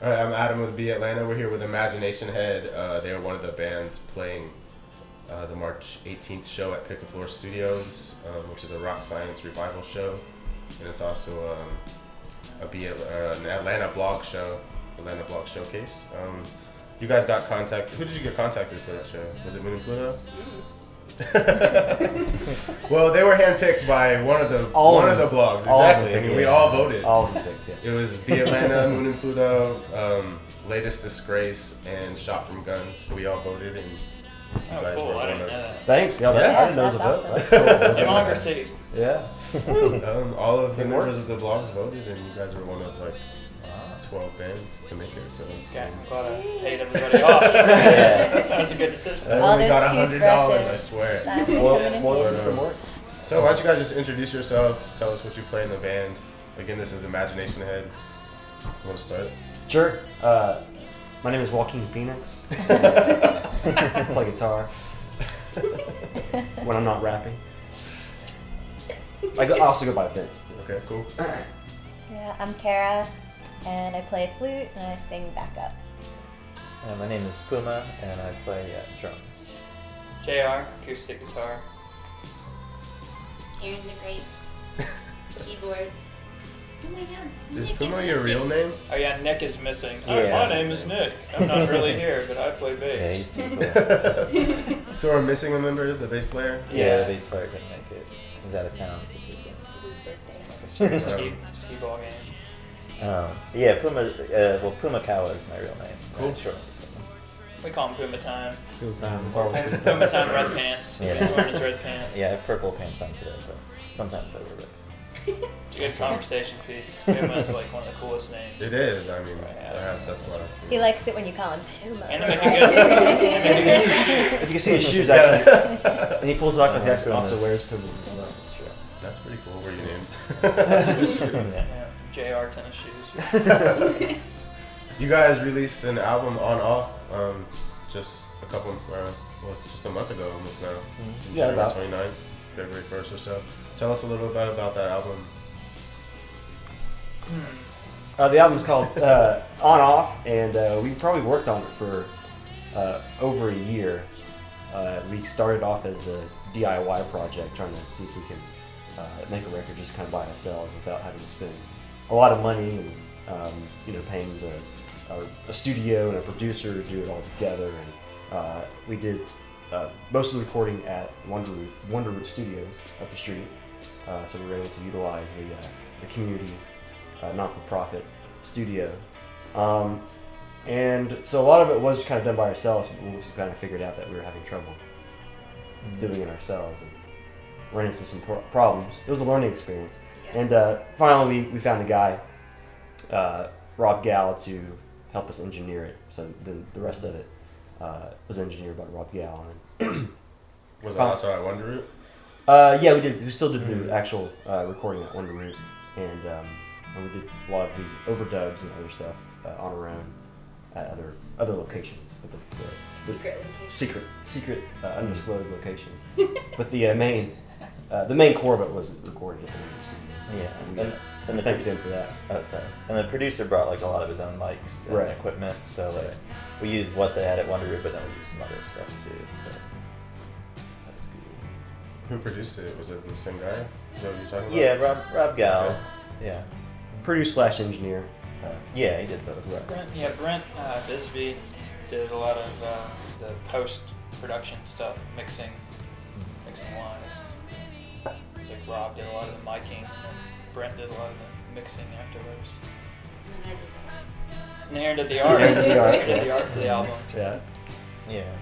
All right, I'm Adam with Be Atlanta. We're here with Imagination Head. Uh, they are one of the bands playing uh, the March 18th show at Picaflor Studios, um, which is a rock science revival show, and it's also um, a Be uh, an Atlanta blog show, Atlanta blog showcase. Um, you guys got contact. Who did you get contacted for that show? Was it Moon and Pluto? well, they were handpicked by one of the All one of of the blogs. Exactly. I them, mean, we all voted. All of them picked, yeah. It was the Atlanta Moon and Pluto, um, latest disgrace, and shot from guns. We all voted, and you Oh, guys cool. were I one didn't of know that. Thanks. Yeah, that, Yeah, I didn't know it was a that's vote. That's cool. Democracy. Yeah. um, all of the members of the blogs voted, and you guys were one of like twelve bands to make it. So Okay, I'm glad I paid everybody off. Yeah. That was a good decision. I All only got a hundred dollars. I toothbrushes. swear. That's Spoil, what spoil system works. So why don't you guys just introduce yourselves? Tell us what you play in the band. Again, this is Imagination Head. You want to start? Sure. Uh, my name is Joaquin Phoenix. I play guitar when I'm not rapping. I, go, I also go by Vince. Too. Okay, cool. Yeah, I'm Kara, and I play flute and I sing backup. Uh, my name is Puma, and I play uh, drums. JR, acoustic guitar. Aaron the Great. Keyboards. Oh my god. Is Nick Puma is your real name? Oh yeah, Nick is missing. Oh, my name is Nick. I'm not really here, but I play Yeah, he's bass. too cool. So we're missing a member, the bass player. yeah, Yes. the bass player couldn't make it. He's out of town. so he's, It's his birthday. ski, ski ball game. Um, yeah, Puma. Uh, well, Puma Kawa is my real name. Cool. Short. We call him Puma Time. Cool time. Or Puma, time. Puma Time red pants. Yeah. He's wearing his red pants. Yeah, I have purple pants on today, but sometimes I wear red. It's a good conversation piece. Puma is like one of the coolest names. It is. I mean, Right, I have, that's why. He likes it when you call him Puma. And they make a good. If you make can a see, good if you can see his shoes, actually, and he pulls it off because he Oh, actually also goodness. wears Pumas as well. That's true. That's pretty cool. Where you named? Yeah. yeah, JR tennis shoes. you guys released an album on off um, just a couple, uh, well, it's just a month ago almost now. Yeah, January about. 29th, February 1st or so. Tell us a little bit about that album. Uh, the album's called uh, On Off, and uh, we probably worked on it for uh, over a year. Uh, we started off as a DIY project, trying to see if we can uh, make a record just kind of by ourselves without having to spend a lot of money and um, you know paying the, a studio and a producer to do it all together. And uh, we did uh, most of the recording at WonderRoot, Wonder Root Studios up the street, uh, so we were able to utilize the uh, the community uh, not-for-profit studio. Um, and so a lot of it was kind of done by ourselves. but We just kind of figured out that we were having trouble doing it ourselves and ran into some pro- problems. It was a learning experience. And uh, finally, we, we found a guy, uh, Rob Gal, to help us engineer it. So then the rest of it uh, was engineered by Rob Gal. And Was it Fun. also at WonderRoot? uh, yeah, we did. We still did the actual uh, recording at WonderRoot, and, um, and we did a lot of the overdubs and other stuff uh, on our own at other other locations. But the, the, the Secret location. secret, secret, uh, undisclosed locations. but the uh, main, uh, the main core of it was recorded at the Wonder Studios. Yeah, and we, and, and we the thanked them for that. Oh, sorry. And the producer brought like a lot of his own mics and Right. equipment, so like we used what they had at WonderRoot, but then we used some other stuff too. But that was good. Who produced it? Was it the same guy? Is that what you're talking about? Yeah, Rob Rob Gal. Okay. Yeah, Produce slash engineer. Uh, yeah, he did both. Right. Brent, yeah, Brent uh, Bisbee did a lot of uh, the post production stuff, mixing, mixing wise. It's like Rob did a lot of the miking, and Brent did a lot of the mixing afterwards. And I did that. Aaron did the art. Aaron did the art, Aaron did the art for the album. yeah. Yeah,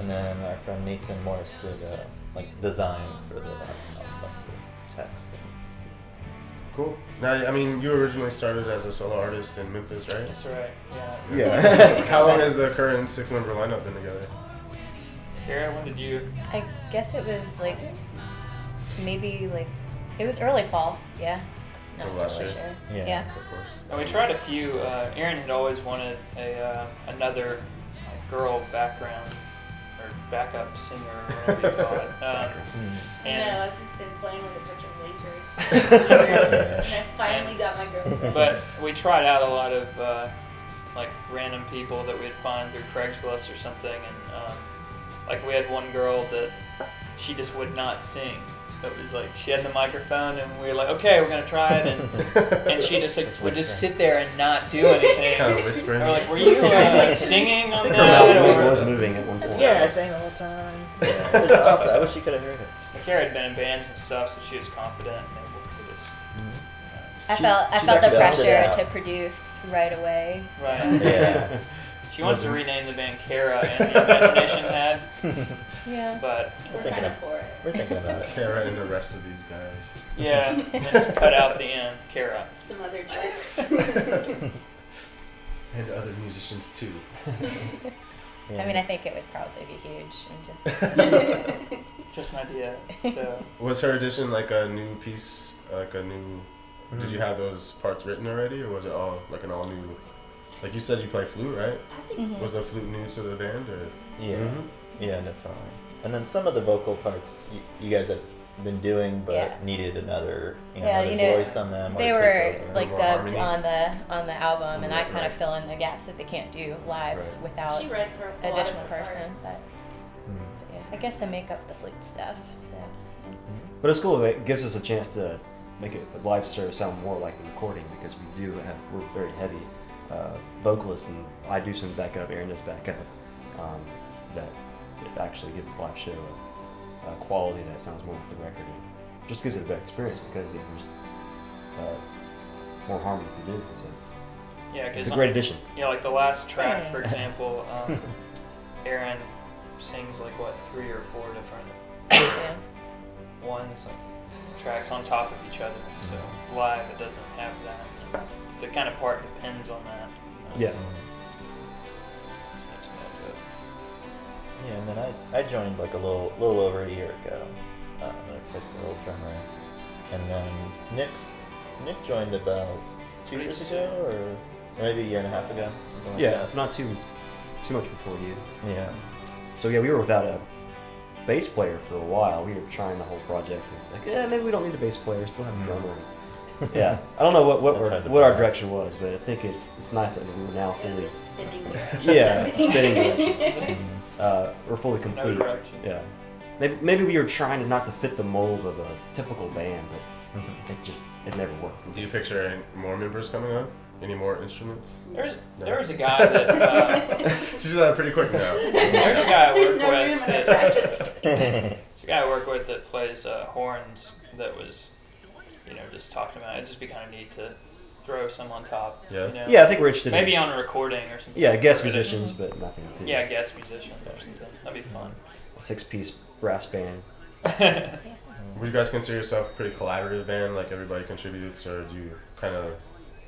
and then our friend Nathan Morris did uh, like design for the, uh, like, the text. And Cool. Now, I mean, you originally started as a solo artist in Memphis, right? That's right. Yeah. Yeah. How long has the current six-member lineup been together? Kara, when did you? I guess it was like maybe like it was early fall. Yeah. Not Of last year? sure. Yeah. Yeah. Of course. And we tried a few. Uh, Aaron had always wanted a uh, another like, girl background or backup singer, or whatever you call it. Um, and no, I've just been playing with a bunch of Lakers. for years, and I finally got my girlfriend. but we tried out a lot of uh, like random people that we'd find through Craigslist or something, and um, like we had one girl that she just would not sing. It was like she had the microphone, and we were like, okay, we're gonna try it, and and she just like Just would just sit there and not do anything. kind of And whispering. we're like, were you uh, like singing on think her mouth that? was moving at one point. Yeah, I sang the whole time. Yeah, it was awesome. I wish you could have heard it. Kara had been in bands and stuff, so she was confident and able to just. I She's- felt I felt the pressure to produce right away. so- Right. Yeah. She wants to rename the band Kara and the Imagination Head, Yeah. but We're thinking kind of- of for it. We're thinking about it. Kara and the rest of these guys. yeah, and just cut out the end, Kara. Some other jokes. And other musicians too. I mean, I think it would probably be huge and just. Just an idea. So Was her edition like a new piece, like a new? Did Mm-hmm. you have those parts written already, or was it all like an all new? Like you said, you play flute, right? I think Mhm. Was the flute new to the band, or? Yeah. Mhm. Yeah, definitely. And then some of the vocal parts you, you guys have been doing, but Yeah. needed another, you know, Yeah, another you know, voice on them. They or were over. like dubbed harmony. on the on the album, and I Right, kind of fill in the gaps that they can't do live Right. without she writes her a additional her person. But Mm. yeah, I guess I make up the flute stuff. So. But it's cool. It gives us a chance to make it a live show sound more like the recording because we do have we're very heavy uh, vocalists, and I do some backup. Aaron does backup. Um, that it actually gives the live show a, a quality that sounds more like the record. It just gives it a better experience because yeah, there's uh, more harmonies to do. So it's, yeah, it's a great addition. you know, like the last track, for example, um, Aaron sings like what three or four different Yeah. ones, like tracks on top of each other. So live, it doesn't have that. The kind of part depends on that. you know, Yeah. it's- it's not too bad, but- Yeah, and then I, I joined like a little little over a year ago. Uh, I replaced the little drummer, and then Nick Nick joined about two Pretty years soon. ago, or maybe a year and a half ago. like Yeah, that. not too too much before you. Yeah. So yeah, we were without a bass player for a while. We were trying the whole project of like, yeah, maybe we don't need a bass player. Still have a drummer. Yeah, I don't know what what, That's we're, hard to what our direction was, but I think it's it's nice that we're now It was fully a spinning direction. yeah spinning direction. Uh, we're fully complete. direction. Yeah, maybe maybe we were trying to not to fit the mold of a typical band, but Mhm. it just it never worked. Do you picture any more members coming on? Any more instruments? There's No. there was a guy that uh, She said pretty quick now. there's a guy I There's work no with in the that there's a guy I work with that plays uh, horns that was you know just talking about it. it'd just be kind of neat to throw some on top. Yeah. You know? Yeah, I think we're interested. Maybe in, on a recording or something. yeah, guest Or edit. musicians, but nothing too. Yeah, guest musicians or something. That'd be fun. A six piece brass band. Would you guys consider yourself a pretty collaborative band? Like everybody contributes, or do you kind of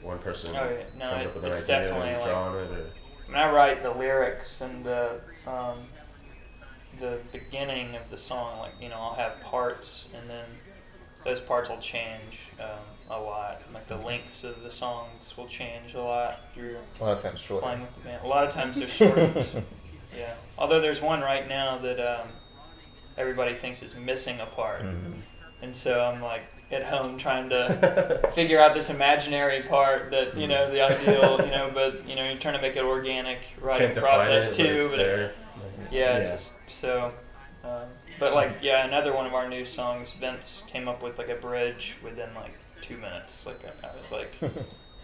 one person Oh yeah, no, comes it, up with an idea and like draw on it? Or? when I write the lyrics and the um, the beginning of the song, like you know, I'll have parts, and then those parts will change um, a lot. Like the lengths of the songs will change a lot through A lot of times shorter. playing with the band. A lot of times they're shortened. yeah. Although there's one right now that um, everybody thinks is missing a part, Mhm. and so I'm like at home trying to figure out this imaginary part that you know the ideal, you know, but you know you're trying to make it organic writing Can't process it, too. but it's but it- there. yeah, it's Yeah. just so. But like, yeah, another one of our new songs, Vince came up with like a bridge within like two minutes. Like I I was like,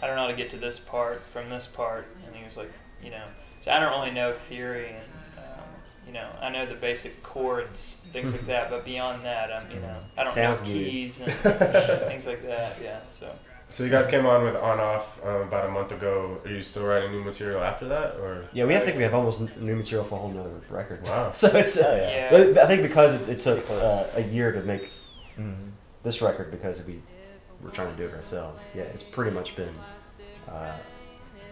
I don't know how to get to this part from this part, and he was like, you know, so I don't really know theory and. Um, you know, I know the basic chords, things like that, but beyond that, I'm, you know, I don't Sounds know keys and things like that. Yeah, so So you guys came on with On Off um, about a month ago. Are you still writing new material after that, or Yeah, we I think we have almost new material for a whole nother record. Wow. So it's Oh uh, yeah. yeah, I think because it, it took uh, a year to make Mhm. this record because we were trying to do it ourselves. Yeah, it's pretty much been uh,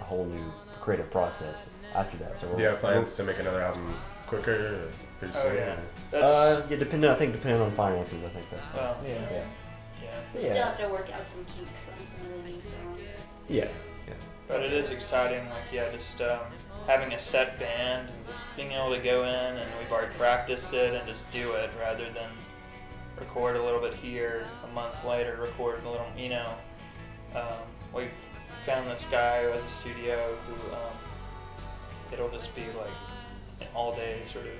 a whole new creative process after that. So do we're, you have plans to make another album quicker, or pretty Oh, soon? yeah. that's Uh, yeah, depending. I think depending on finances, I think that's. well, Yeah. yeah. Yeah. We Yeah. still have to work out some kinks on some of the new songs. Yeah. yeah. But it is exciting, like yeah, just um, having a set band and just being able to go in and we've already practiced it and just do it rather than record a little bit here, a month later record a little, you know. Um, we've found this guy who has a studio who um, it'll just be like an all day sort of,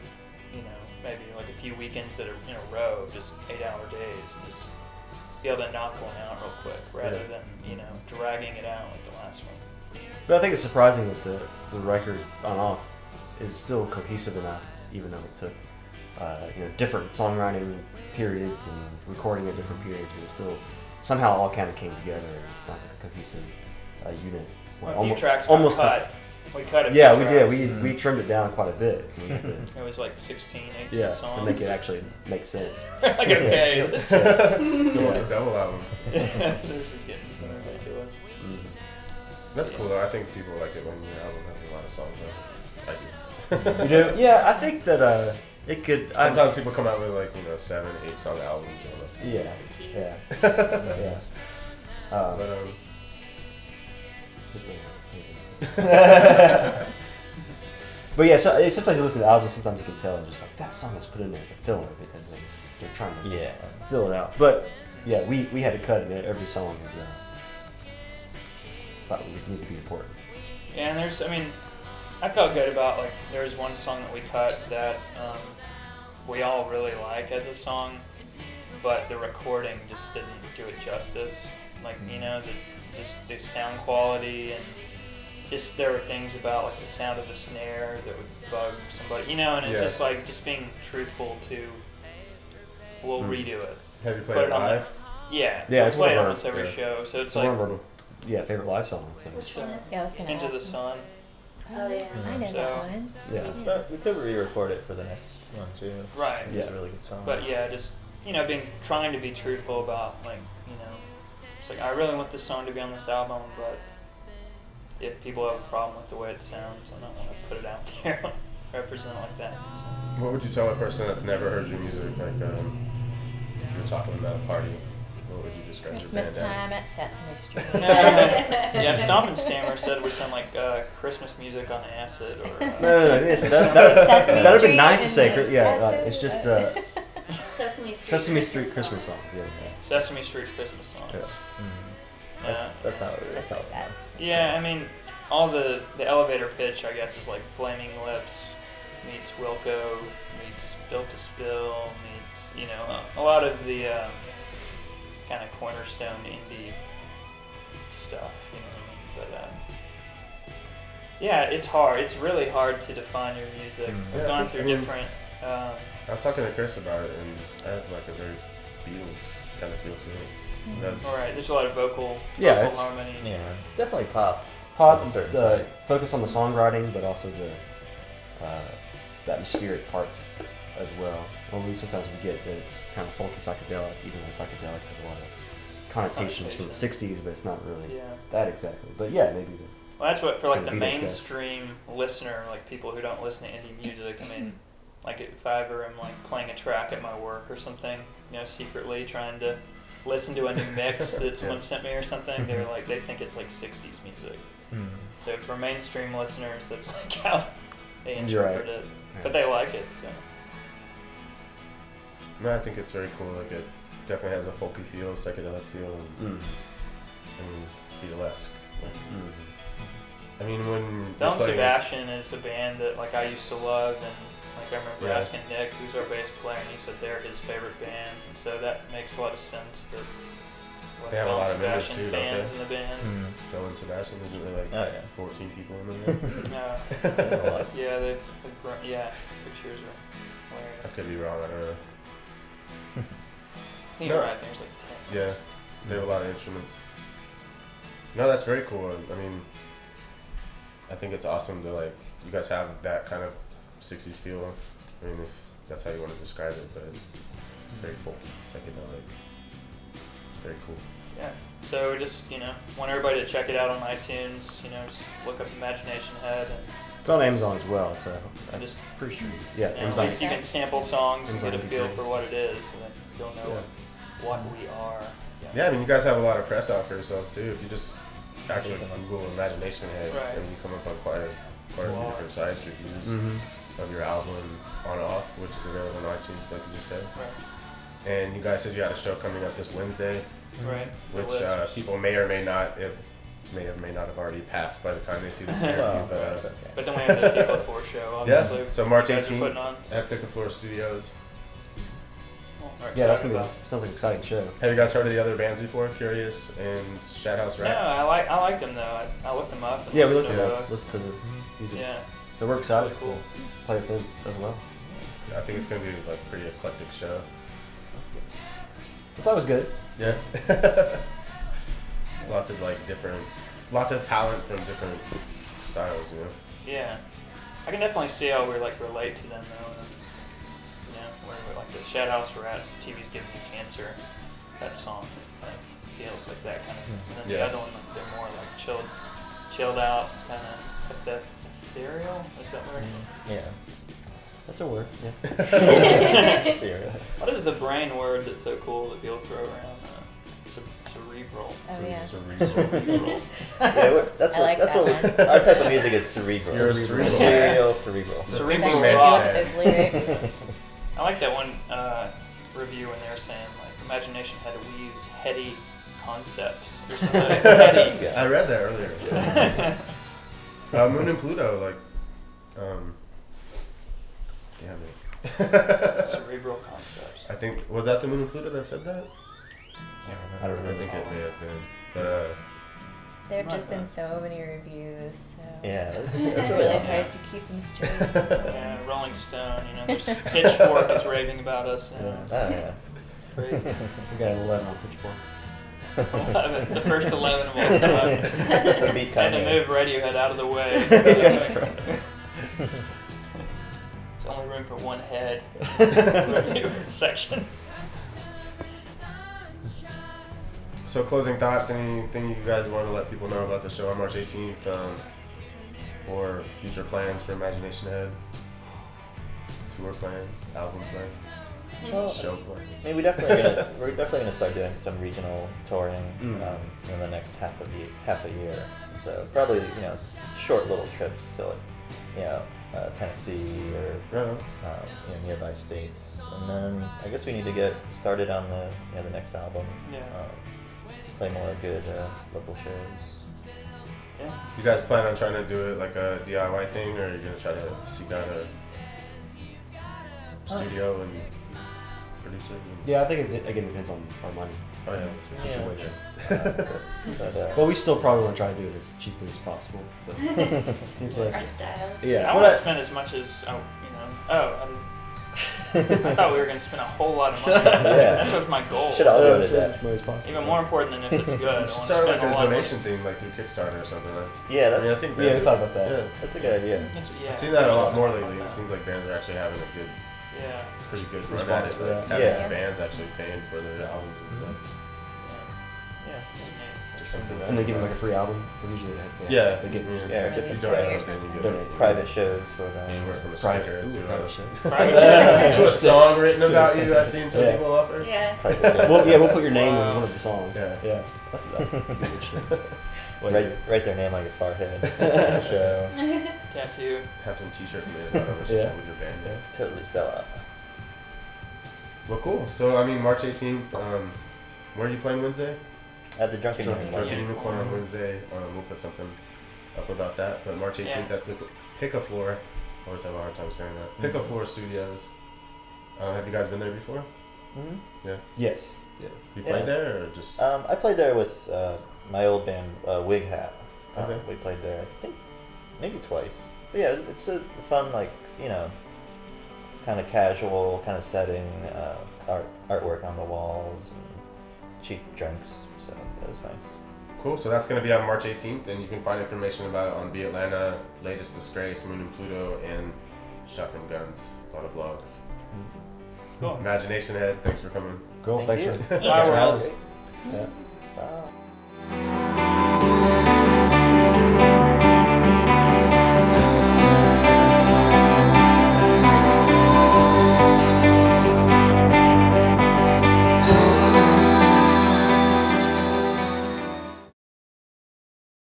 you know, maybe like a few weekends that are in a row, just eight hour days, and just be able to knock one out real quick rather Yeah. than you know dragging it out like the last one. But I think it's surprising that the the record on off is still cohesive enough, even though it took uh, you know different songwriting periods and recording at different periods, but it still somehow all kind of came together. and It sounds like a cohesive uh, unit. Well, a Almo- tracks almost cut. We cut a few yeah, we did. We Mm. we trimmed it down quite a bit. We had to, It was like 16, 18 yeah, songs. to make it actually make sense. like okay, this is It's almost a double album. this is getting ridiculous. Mhm. That's cool though. I think people like it when your album has a lot of songs though. I do. You do? Yeah, I think that uh, it could. I, Sometimes people come out with like, you know, seven, eight song albums. You yeah, It's a tease. yeah, yeah. Uh, But um, but yeah, so, sometimes you listen to the album, sometimes you can tell, and just like that song was put in there as a filler because they, they're trying to Yeah. fill it out. But yeah, we, we had to cut it. Every song is uh, thought would need to be important. Yeah, and there's, I mean, I felt good about like there was one song that we cut that um, we all really like as a song, but the recording just didn't do it justice. Like you know, the just the sound quality and just there were things about like the sound of the snare that would bug somebody, you know, and it's Yeah. just like just being truthful to. We'll Hmm. redo it. have you played it it the- live? Yeah, Yeah, it's played one it of our- almost every yeah. show, so it's It's like one of our yeah favorite live songs. So. so, Yeah, I was gonna Into ask the you. Sun. Oh yeah. I know So- that one. Yeah, Me too. But we could re-record it for the next one too. Right. It's Yeah. a really good song. But yeah, just you know, being trying to be truthful about like you know, it's like I really want this song to be on this album, but if people have a problem with the way it sounds, I don't want to put it out there, represent it like that. So. What would you tell a person that's never heard your music? Like, um, you were talking about a party. What would you describe your Christmas band time at Sesame Street. yeah, Stomp and Stammer said we sound like uh, Christmas music on acid or. Uh, No, no, no. It's, that, that, that'd be Street nice to say. the Yeah, like, it's just uh, Sesame Street. Sesame Street Christmas Christmas song. songs. Yeah, yeah. Sesame Street Christmas songs. Yeah. Mhm. Yeah. That's, that's not what It's it just is. like that. Yeah, I mean, all the the elevator pitch, I guess, is like Flaming Lips meets Wilco meets Built to Spill meets you know a, a lot of the um, kind of cornerstone indie stuff. You know what I mean? But um, yeah, it's hard. It's really hard to define your music. Mm. I've Yeah, gone I through mean- different. Um, I was talking to Chris about it, and I have like a very Beatles kind of feel to it. That's, all right, there's a lot of vocal, Yeah, vocal it's- harmony. Yeah, it's definitely pop. Pop On a is certain uh, focus on the songwriting, but also the, uh, the atmospheric parts as well. Well, we sometimes we get that it's kind of folky psychedelic, even though psychedelic has a lot of connotations from the '60s, but it's not really Yeah. that exactly. But yeah, maybe. The, Well, that's what for like the Kinda guy. mainstream listener, like people who don't listen to indie music. I mean, like if I ever am like playing a track at my work or something, you know, secretly trying to listen to a new mix that someone sent me or something, they're like they think it's like '60s music. Mm. So for mainstream listeners, that's like how they You're right. interpret it, but they like it. So no, I think it's very cool. Like it definitely has a folky feel, psychedelic feel, and, mm, and Beatlesque. Like, mm. I mean, when Belle playing- Sebastian is a band that like I used to love, and like I remember Yeah. asking Nick, who's our bass player, and he said they're his favorite band, and so that makes a lot of sense that like They have a lot of members Sebastian too, don't fans they? in the band. Mm. Belle and Sebastian, isn't there like Oh, yeah. 14 people in there? Uh, A lot. yeah, they've, they've grown, yeah, pictures are I could be wrong. I don't know. I think you're No. right. I there's like ten. Yeah, they have a lot of instruments. No, that's very cool. I mean, I think it's awesome to like you guys have that kind of '60s feel. I mean, if that's how you want to describe it, but very folky, psychedelic, very cool. Yeah. So we just you know want everybody to check it out on iTunes. You know, just look up Imagination Head and It's on Amazon as well, so I'm Just- pretty sure. Yeah, you know, at Amazon. least you can sample songs and get a feel for what it is, and then you'll know Yeah. what we are. Yeah, I mean, you guys have a lot of press out for yourselves too. If you just actually Look 'em up. Google Imagination Head, Right. and you come up on quite a quite a few Wow. different sites reviews Mm-hmm. Of your album on off, which is available on iTunes, like you just said. Right. And you guys said you had a show coming up this Wednesday. Right. Which uh, people may or may not have may or may not have already passed by the time they see this interview. Well, but, that's uh, okay. But then we have the Picaflor show, Yeah, obviously. so March you're 18th. putting on. at Picaflor Studios. Well, we're Yeah, that's gonna be. about- Sounds like an exciting show. Have you guys heard of the other bands before? Curious and Shadhouse No, Rats. I like I liked them though. I, I looked them up. And Yeah, we looked to, at uh. Listen to the music. Yeah, So we're excited really cool. To play with them as well. I think it's gonna be like a pretty eclectic show. That's good. I thought it was good. Yeah. lots of like different, lots of talent from different styles. You know. Yeah, I can definitely see how we like relate to them though. And, yeah, where we're like the Shed House Rats, TV's giving you cancer. That song like feels like that kind of. thing. And then Yeah. the other one, like, they're more like chilled, chilled out, kind of ethereal. Is that word? Yeah. That's a word. Yeah. What is the brain word that's so cool that people throw around? Uh, cerebral. Oh, yeah. Cerebral. Yeah, that's I what like that's that what one. our type of music is cerebral. You're a cerebral. Cerebral, cerebral. Cerebral Thinking Especially rock. man. with those lyrics. I like that one uh, review when they were saying like Imagination Head weaves heady concepts or something like heady. Yeah. I read that earlier. Uh, Moon and Pluto, like, um, damn it. Cerebral concepts. I think was that the Moon and Pluto that said that. I don't I remember. think it may have been, but uh, There have just been so many reviews, so Yeah, that's, it's that's really really awesome. hard to keep them straight. Yeah, Rolling Stone. You know, there's Pitchfork is raving about us. And Yeah. Oh, yeah. It's crazy. We got an 11 on Pitchfork. Eleven, the first eleven of all time. We And to move Radiohead out of the way. There's only room for one head. in Review section. so closing thoughts. Anything you guys want to let people know about the show on March 18th, um, or future plans for Imagination Head? Tour plans, album plans, Well, show plans. I mean, we definitely gonna we're definitely gonna start doing some regional touring Mm. um, in the next half of the half a year. So probably you know short little trips to like you know uh, Tennessee or Right on. um, you know nearby states, and then I guess we need to get started on the you know the next album. Yeah. Um, play more good uh, local shows. Yeah. You guys plan on trying to do it like a DIY thing, or you're you gonna try to seek out a studio and producer? Yeah, I think it again depends on our money Oh yeah. Yeah. situation. But, uh, But we still probably want to try to do it as cheaply as possible. But seems like Our style. yeah. I want to spend as much as oh, you know. Oh, I, didn't- I thought we were gonna spend a whole lot of money. on this. Yeah. That's what's my goal. Should all as that. much as possible. Even more important than if it's good. I want to start spend like a a lot donation thing, like through Kickstarter or something. Like. yeah, I mean, I think Yeah, we bands thought about that. Yeah. that's a good idea. Of yeah, I've seen that a lot more lately. It seems like bands are actually having a good, Yeah. pretty good run Response at it. for Like that. having Yeah. fans actually paying for their albums and stuff. Yeah. Yeah. Just something. And they give them like a free album because usually they, Yeah. they get Yeah. Yeah, If different you donate something, you get Private shows for them. anywhere from a private, sticker ooh, to, private a, show. Private- to a song written about you. I've seen some Yeah. people offer. Yeah. Well, yeah, we'll put your name Wow. in one of the songs. Yeah. yeah. That's that'd interesting. Write, write their name on your forehead. show. Tattoo. Have some T-shirts made about it or Yeah. with your band. Yeah. Totally sell out. Well, cool. So I mean, March 18th. Um, where are you playing Wednesday? At the Drunken Drunk, Unicorn. Drunken Yeah. Unicorn on Wednesday. Um, we'll put something up about that. But March 18th Yeah. at Pick- Picaflor. I always have a hard time saying that. Pick a Mhm. Floor Studios. Uh, have you guys been there before? Mhm. Yeah. Yes. Yeah. You Yeah. played there or just? Um, I played there with uh, my old band, uh, Wig Hat. Um, Okay. We played there, I think, maybe twice. But yeah, it's a fun, like you know, kind of casual kind of setting. Uh, art artwork on the walls and cheap drinks. So it was nice. Cool. So that's going to be on March 18th, and you can find information about it on Be Atlanta, Latest Disgrace, Moon and Pluto, and Shotgun Guns. A lot of blogs. Cool. Imagination Head. Thanks for coming. Cool. Thank Thanks you. for Yeah. thanks for having us. Yeah. Bye.